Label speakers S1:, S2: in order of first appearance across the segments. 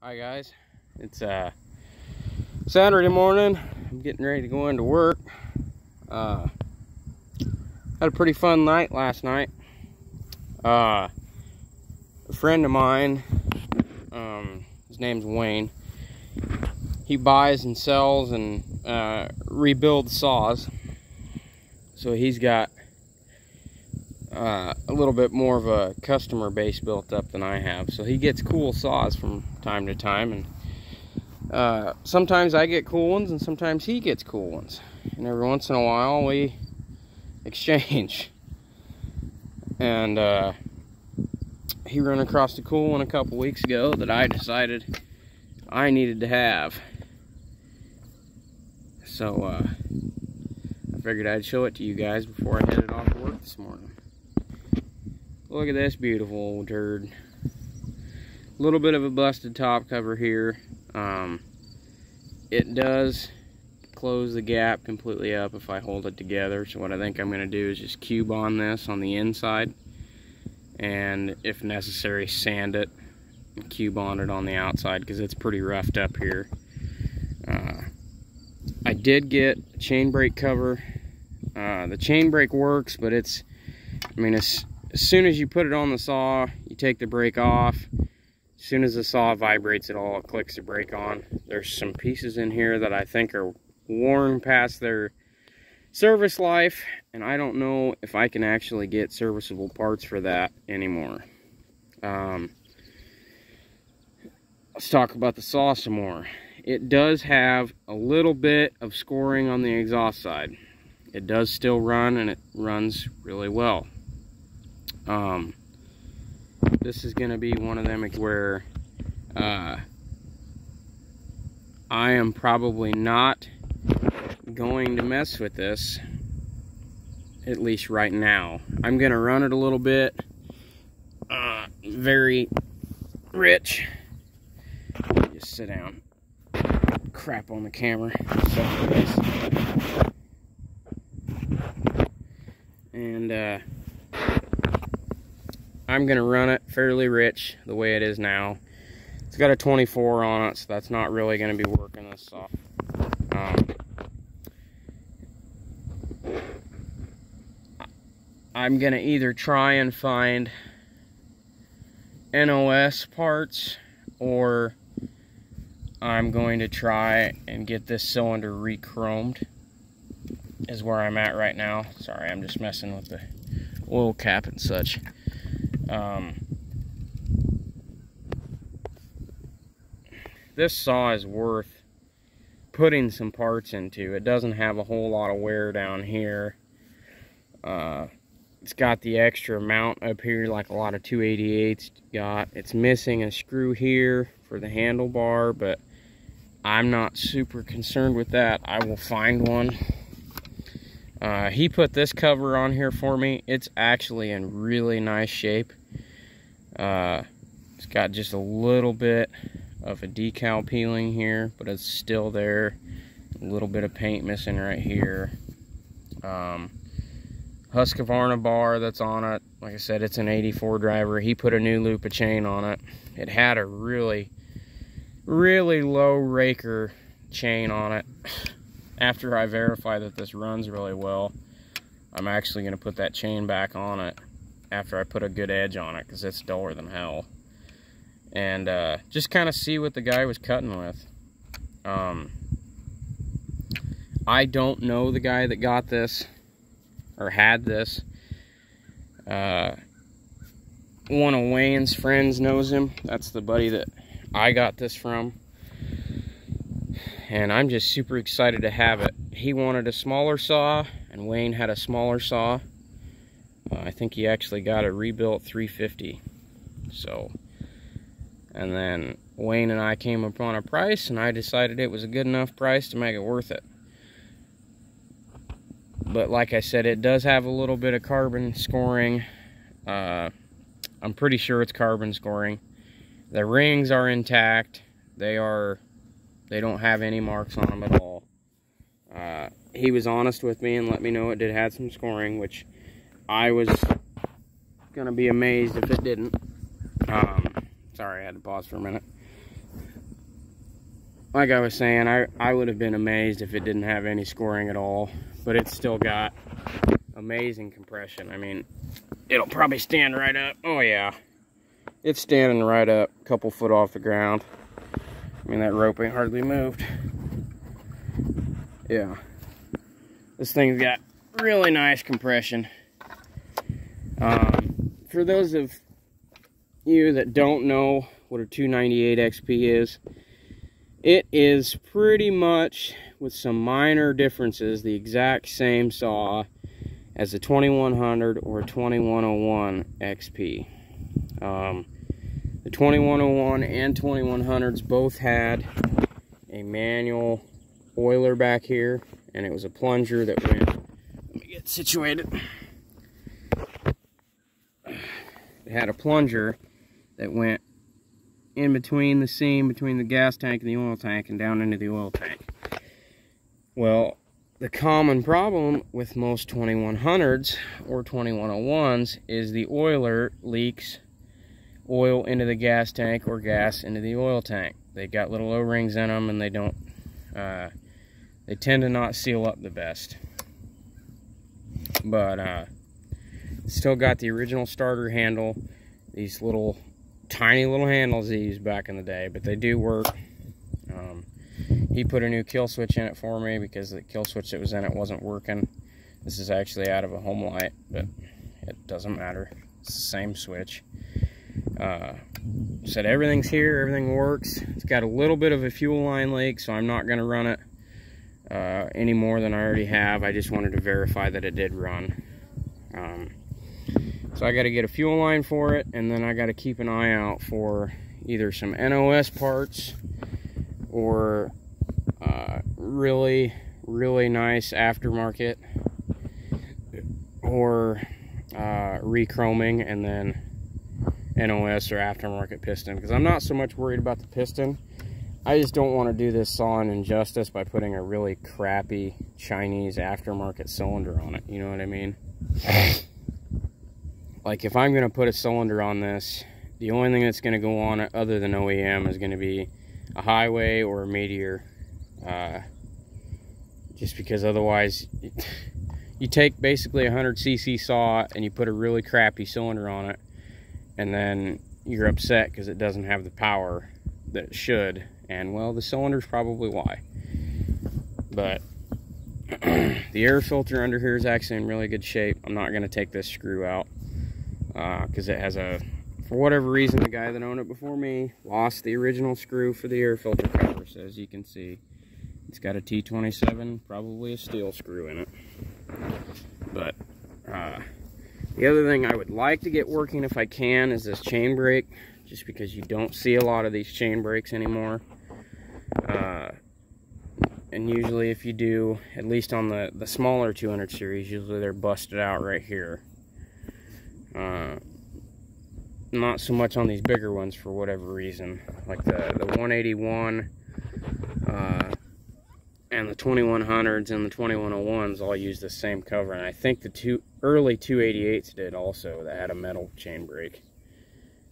S1: Hi guys, it's uh, Saturday morning. I'm getting ready to go into work. Uh, had a pretty fun night last night. Uh, a friend of mine, um, his name's Wayne. He buys and sells and uh, rebuilds saws. So he's got uh, a little bit more of a customer base built up than I have. So he gets cool saws from time to time, and uh, sometimes I get cool ones, and sometimes he gets cool ones. And every once in a while, we exchange. And uh, he ran across a cool one a couple weeks ago that I decided I needed to have. So uh, I figured I'd show it to you guys before I headed off to work this morning. Look at this beautiful old turd. A little bit of a busted top cover here. Um, it does close the gap completely up if I hold it together. So what I think I'm going to do is just cube on this on the inside. And if necessary, sand it and cube on it on the outside because it's pretty roughed up here. Uh, I did get a chain brake cover. Uh, the chain brake works, but it's, I mean, it's as soon as you put it on the saw, you take the brake off. As soon as the saw vibrates at all, it clicks the brake on. There's some pieces in here that I think are worn past their service life, and I don't know if I can actually get serviceable parts for that anymore. Um, let's talk about the saw some more. It does have a little bit of scoring on the exhaust side. It does still run, and it runs really well. Um, this is going to be one of them where uh, I am probably not going to mess with this, at least right now. I'm going to run it a little bit. Uh, very rich. Just sit down. Crap on the camera. And, uh, I'm going to run it fairly rich the way it is now. It's got a 24 on it, so that's not really going to be working this soft. Um, I'm going to either try and find NOS parts or I'm going to try and get this cylinder re-chromed is where I'm at right now. Sorry, I'm just messing with the oil cap and such. Um, this saw is worth putting some parts into. It doesn't have a whole lot of wear down here. Uh, it's got the extra mount up here like a lot of 288s got. It's missing a screw here for the handlebar, but I'm not super concerned with that. I will find one. Uh, he put this cover on here for me. It's actually in really nice shape. Uh, it's got just a little bit of a decal peeling here, but it's still there. A little bit of paint missing right here. Um, Husqvarna bar that's on it. Like I said, it's an 84 driver. He put a new loop of chain on it. It had a really, really low raker chain on it. After I verify that this runs really well, I'm actually going to put that chain back on it after I put a good edge on it because it's duller than hell. And uh, just kind of see what the guy was cutting with. Um, I don't know the guy that got this or had this. Uh, one of Wayne's friends knows him. That's the buddy that I got this from. And I'm just super excited to have it. He wanted a smaller saw, and Wayne had a smaller saw. Uh, I think he actually got a rebuilt 350. So, and then Wayne and I came upon a price, and I decided it was a good enough price to make it worth it. But like I said, it does have a little bit of carbon scoring. Uh, I'm pretty sure it's carbon scoring. The rings are intact. They are, they don't have any marks on them at all. Uh, he was honest with me and let me know it did have some scoring, which I was gonna be amazed if it didn't. Um, sorry, I had to pause for a minute. like I was saying, I, I would have been amazed if it didn't have any scoring at all, but it's still got amazing compression. I mean, it'll probably stand right up. Oh yeah, it's standing right up, a couple foot off the ground. I mean, that rope ain't hardly moved. Yeah. This thing's got really nice compression. Um, for those of you that don't know what a 298 XP is, it is pretty much, with some minor differences, the exact same saw as a 2100 or 2101 XP. Um, the 2101 and 2100s both had a manual oiler back here, and it was a plunger that went, let me get situated. It had a plunger that went in between the seam between the gas tank and the oil tank and down into the oil tank. Well, the common problem with most 2100s or 2101s is the oiler leaks oil into the gas tank or gas into the oil tank. They've got little O-rings in them and they don't, uh, they tend to not seal up the best. But, uh, still got the original starter handle, these little tiny little handles they used back in the day, but they do work. Um, he put a new kill switch in it for me because the kill switch that was in it wasn't working. This is actually out of a Homelite, but it doesn't matter. It's the same switch. Uh, said everything's here, everything works. It's got a little bit of a fuel line leak, so I'm not going to run it uh, any more than I already have. I just wanted to verify that it did run. Um, so I got to get a fuel line for it, and then I got to keep an eye out for either some NOS parts or uh, really, really nice aftermarket or uh, rechroming and then NOS or aftermarket piston because I'm not so much worried about the piston. I just don't want to do this saw an injustice by putting a really crappy Chinese aftermarket cylinder on it. You know what I mean? like if I'm going to put a cylinder on this, the only thing that's going to go on other than OEM is going to be a Hyway or a meteor. Uh, just because otherwise, you take basically a 100cc saw and you put a really crappy cylinder on it, and then you're upset because it doesn't have the power that it should. And well, the cylinder's probably why. But the air filter under here is actually in really good shape. I'm not going to take this screw out because uh, it has a, for whatever reason, the guy that owned it before me lost the original screw for the air filter cover. So as you can see, it's got a T27, probably a steel screw in it. But uh, the other thing I would like to get working if I can is this chain brake, just because you don't see a lot of these chain brakes anymore. Uh, and usually if you do, at least on the, the smaller 200 series, usually they're busted out right here. Uh, not so much on these bigger ones for whatever reason. Like the, the 181 uh, and the 2100s and the 2101s all use the same cover. And I think the two early 288s did also that had a metal chain brake.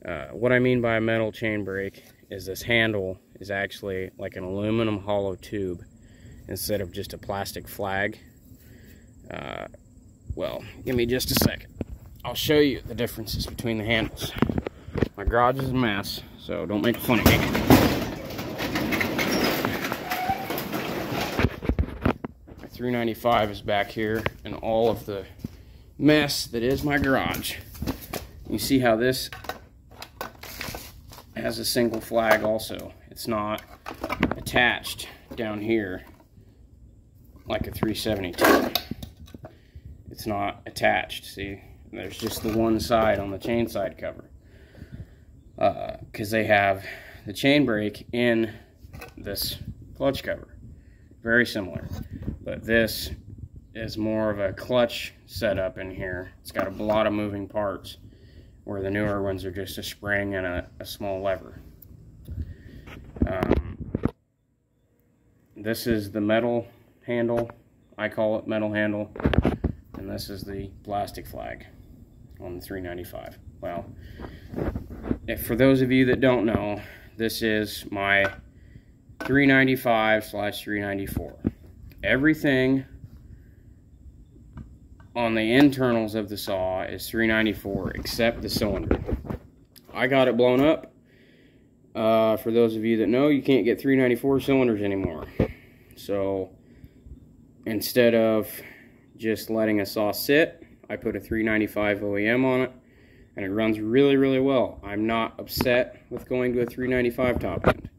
S1: Uh, what I mean by a metal chain brake is this handle is actually like an aluminum hollow tube instead of just a plastic flag. Uh, well, give me just a second. I'll show you the differences between the handles. My garage is a mess, so don't make fun of me. My 395 is back here and all of the mess that is my garage. You see how this has a single flag also. It's not attached down here like a 372. It's not attached, see? There's just the one side on the chain side cover. Because uh, they have the chain brake in this clutch cover. Very similar. But this is more of a clutch setup in here. It's got a lot of moving parts where the newer ones are just a spring and a, a small lever. Um, this is the metal handle. I call it metal handle. And this is the plastic flag on the 395. Well, for those of you that don't know, this is my 395 slash 394. Everything on the internals of the saw is 394 except the cylinder. I got it blown up. Uh, for those of you that know, you can't get 394 cylinders anymore. So instead of just letting a saw sit, I put a 395 OEM on it and it runs really, really well. I'm not upset with going to a 395 top end.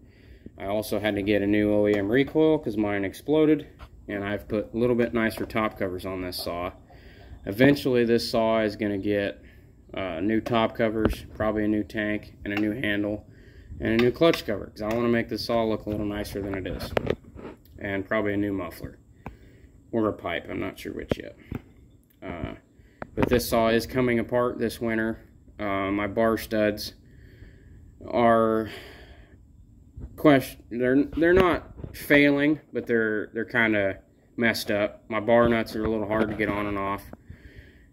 S1: I also had to get a new OEM recoil because mine exploded and I've put a little bit nicer top covers on this saw. Eventually this saw is going to get uh, new top covers, probably a new tank and a new handle and a new clutch cover because I want to make this saw look a little nicer than it is. And probably a new muffler or a pipe, I'm not sure which yet. Uh, but this saw is coming apart this winter. Uh, my bar studs are question they're they're not failing but they're they're kind of messed up my bar nuts are a little hard to get on and off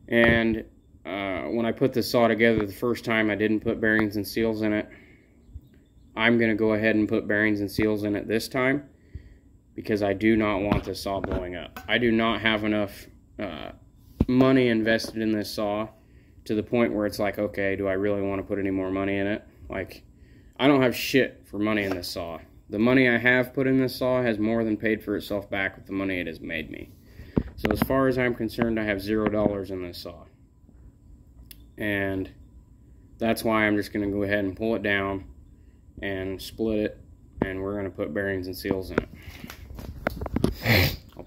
S1: and uh, when I put this saw together the first time I didn't put bearings and seals in it I'm gonna go ahead and put bearings and seals in it this time because I do not want this saw blowing up I do not have enough uh, money invested in this saw to the point where it's like okay do I really want to put any more money in it like I don't have shit for money in this saw. The money I have put in this saw has more than paid for itself back with the money it has made me. So as far as I'm concerned, I have zero dollars in this saw. And that's why I'm just going to go ahead and pull it down and split it and we're going to put bearings and seals in it.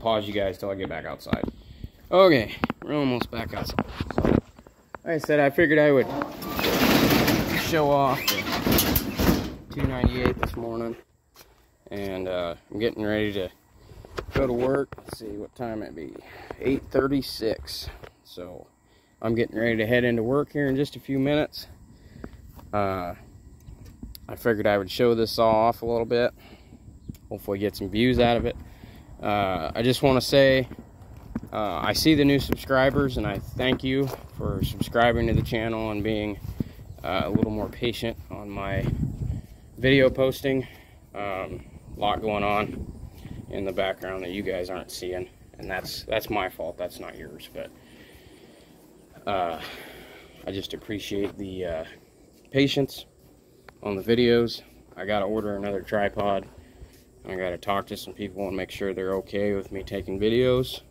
S1: Pause you guys till I get back outside. Okay, we're almost back outside. Like I said, I figured I would show off 298 this morning. And uh, I'm getting ready to go to work. Let's see what time it be. 836 so I'm getting ready to head into work here in just a few minutes. Uh, I figured I would show this saw off a little bit. Hopefully get some views out of it uh, I just want to say uh, I see the new subscribers and I thank you for subscribing to the channel and being uh, a little more patient on my video posting. Um, a lot going on in the background that you guys aren't seeing, and that's that's my fault. That's not yours, but uh, I just appreciate the uh, patience on the videos. I got to order another tripod. I got to talk to some people and make sure they're okay with me taking videos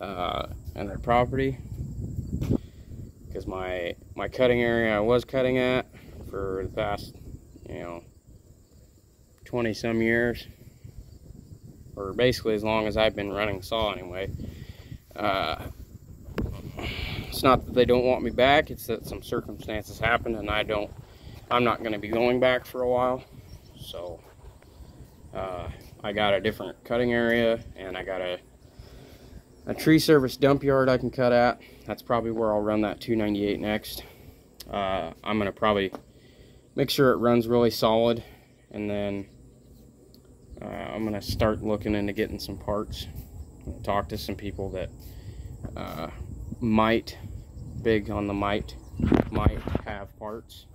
S1: uh, and their property. Because my my cutting area I was cutting at for the past you know 20 some years or basically as long as I've been running saw anyway uh, it's not that they don't want me back it's that some circumstances happened and I don't I'm not going to be going back for a while. So uh, I got a different cutting area and I got a a tree service dump yard I can cut at. That's probably where I'll run that 298 next. Uh, I'm gonna probably make sure it runs really solid and then uh, I'm gonna start looking into getting some parts. Talk to some people that uh, might big on the might might have parts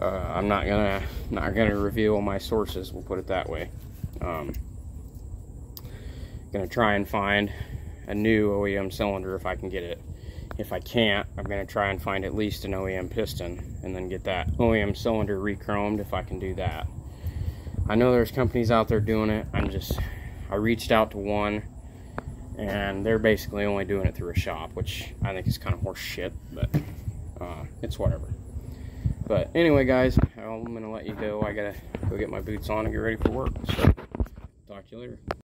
S1: uh, I'm not gonna not gonna reveal my sources we'll put it that way um, gonna try and find a new OEM cylinder if I can get it if I can't I'm gonna try and find at least an OEM piston and then get that OEM cylinder re-chromed if I can do that I know there's companies out there doing it. I'm just, I reached out to one and they're basically only doing it through a shop, which I think is kind of horse shit, but uh, it's whatever. But anyway, guys, I'm going to let you go. I got to go get my boots on and get ready for work. So, talk to you later.